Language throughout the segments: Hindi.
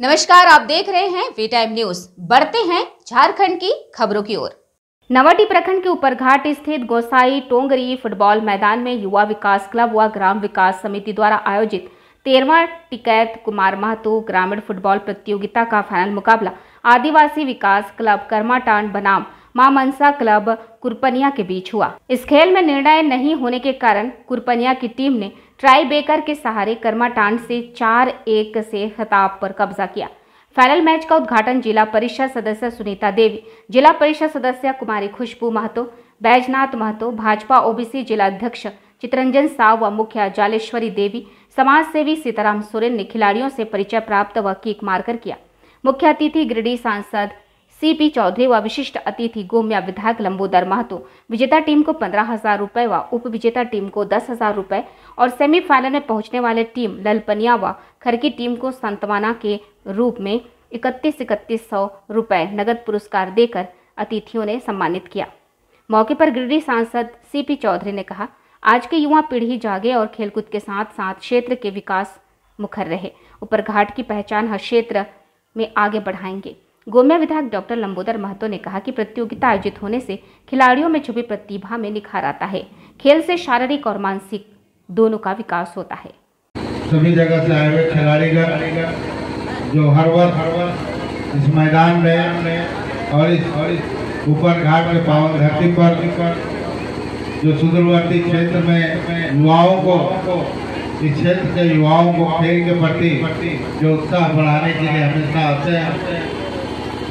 नमस्कार, आप देख रहे हैं वी टाइम न्यूज़ बढ़ते हैं झारखंड की खबरों की ओर। नवाटी प्रखंड के ऊपरघाट स्थित गोसाई टोंगरी फुटबॉल मैदान में युवा विकास क्लब व ग्राम विकास समिति द्वारा आयोजित तेरवा टिकैत कुमार महतो ग्रामीण फुटबॉल प्रतियोगिता का फाइनल मुकाबला आदिवासी विकास क्लब कर्माटान बनाम माँ मनसा क्लब कुरपनिया के बीच हुआ। इस खेल में निर्णय नहीं होने के कारण कुरपनिया की टीम ने ट्राई बेकर के सहारे कर्माटांड से चार एक से खिताब पर कब्जा किया। फाइनल मैच का उद्घाटन जिला परिषद सदस्य सुनीता देवी, जिला परिषद सदस्य कुमारी खुशबू महतो, बैजनाथ महतो, भाजपा ओबीसी जिला अध्यक्ष चितरंजन साव व मुखिया जालेश्वरी देवी समाज सेवी सीताराम सोरेन ने खिलाड़ियों से परिचय प्राप्त व किक मारकर किया। मुख्य अतिथि गिरिडीह सांसद सीपी चौधरी व विशिष्ट अतिथि गोम्या विधायक लंबोदर महतो। विजेता टीम को पंद्रह हज़ार रुपए व उप विजेता टीम को दस हज़ार रुपए और सेमीफाइनल में पहुँचने वाले टीम ललपनिया व खरकी टीम को संतवाना के रूप में इकतीस इकतीस सौ रुपए नगद पुरस्कार देकर अतिथियों ने सम्मानित किया। मौके पर गिरिडीह सांसद सीपी चौधरी ने कहा, आज की युवा पीढ़ी जागे और खेलकूद के साथ साथ क्षेत्र के विकास मुखर रहे। ऊपर घाट की पहचान हर क्षेत्र में आगे बढ़ाएँगे। गोमिया विधायक डॉक्टर लंबोदर महतो ने कहा कि प्रतियोगिता आयोजित होने से खिलाड़ियों में छुपी प्रतिभा में निखार आता है। खेल से शारीरिक और मानसिक दोनों का विकास होता है। सभी जगह से आए हुए खिलाड़ीगण, जो हर वर्ष हर वर्ष इस मैदान में और इस ऊपर घाट के पावन धरती पर, जो सुदूरवर्ती क्षेत्र में युवाओं को, इस क्षेत्र के युवाओं को खेल के प्रति जो उत्साह बढ़ाने के लिए हमेशा आते हैं।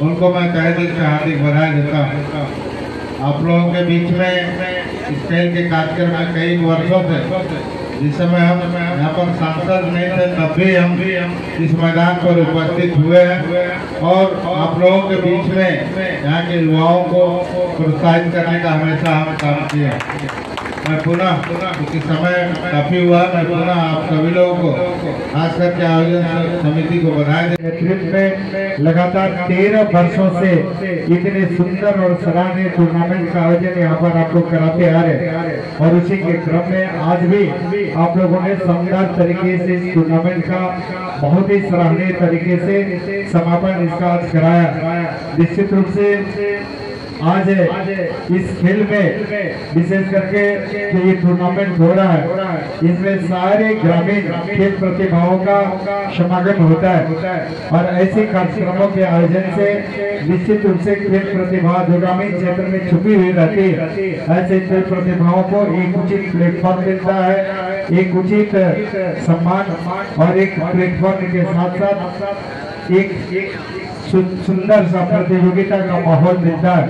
उनको मैं तहे दिल से हार्दिक बधाई देता हूँ। आप लोगों के बीच में इस खेल के कार्यक्रम में कई वर्षों से जिस समय हम यहाँ पर सांसद नहीं थे, तब भी हम इस मैदान पर उपस्थित हुए हैं। और आप लोगों के बीच में यहाँ के युवाओं को प्रोत्साहित करने का हमेशा हम काम किया मैं पुनः, क्योंकि समय काफ़ी हुआ मैं पुनः आप सभी लोगों को खास करके आयोजन समिति को बधाई दे नेतृत्व में लगातार तेरह वर्षों से इतने सुंदर और सराहनीय टूर्नामेंट का आयोजन यहाँ पर आप लोग कराते आ रहे और उसी के क्रम में आज भी आप लोगों ने शानदार तरीके से इस टूर्नामेंट का बहुत ही सराहनीय तरीके से समापन इसका आज कराया। निश्चित रूप से आज इस खेल में विशेष करके जो ये टूर्नामेंट हो रहा है इसमें सारे ग्रामीण खेल प्रतिभाओं का समागम होता है। और ऐसे कार्यक्रमों के आयोजन से निश्चित रूप से खेल प्रतिभा जो ग्रामीण क्षेत्र में छुपी हुई रहती है। ऐसे खेल प्रतिभाओं को एक उचित प्लेटफॉर्म मिलता है एक उचित सम्मान और एक प्लेटफॉर्म के साथ साथ एक सुंदर सा प्रतियोगिता का माहौल मिलता है।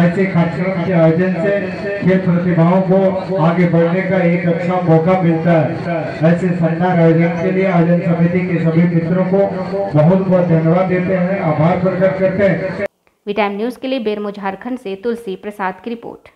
ऐसे कार्यक्रम के आयोजन से खेल प्रतिभाओं को आगे बढ़ने का एक अच्छा मौका मिलता है। ऐसे शानदार आयोजन के लिए आयोजन समिति के सभी मित्रों को बहुत बहुत धन्यवाद देते हैं, आभार प्रकट करते हैं। न्यूज़ के लिए बेरमो झारखंड से तुलसी प्रसाद की रिपोर्ट।